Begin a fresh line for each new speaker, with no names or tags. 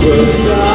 Good